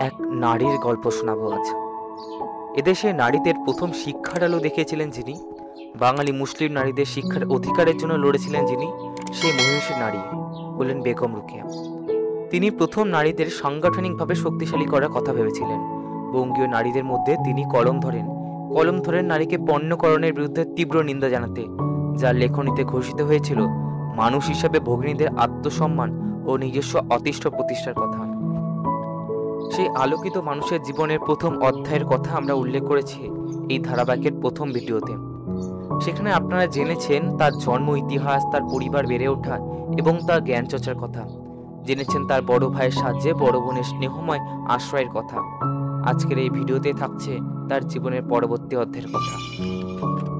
এক নারীর গল্প শোনাবো আজ। এদেশে নারীদের প্রথম শিক্ষার আলো দেখিয়েছিলেন যিনি, বাঙালি মুসলিম নারীদের শিক্ষার অধিকারের জন্য লড়েছিলেন যিনি, সেই মহিষী নারী হলেন বেগম রুকেয়া। তিনি প্রথম নারীদের সাংগঠনিকভাবে শক্তিশালী করার কথা ভেবেছিলেন। বঙ্গীয় নারীদের মধ্যে তিনি কলম ধরেন। কলম ধরেন নারীকে পণ্যকরণের বিরুদ্ধে তীব্র নিন্দা জানাতে, যার লেখনীতে ঘোষিত হয়েছিল, মানুষ হিসাবে ভগ্নীদের আত্মসম্মান ও নিজস্ব অতিষ্ঠ প্রতিষ্ঠার কথা। সেই আলোকিত মানুষের জীবনের প্রথম অধ্যায়ের কথা আমরা উল্লেখ করেছি এই ধারাবাহিকের প্রথম ভিডিওতে। সেখানে আপনারা জেনেছেন তার জন্ম ইতিহাস, তার পরিবার বেড়ে ওঠা এবং তার জ্ঞান চর্চার কথা। জেনেছেন তার বড় ভাইয়ের সাহায্যে, বড় বোনের স্নেহময় আশ্রয়ের কথা। আজকের এই ভিডিওতে থাকছে তার জীবনের পরবর্তী অধ্যায়ের কথা।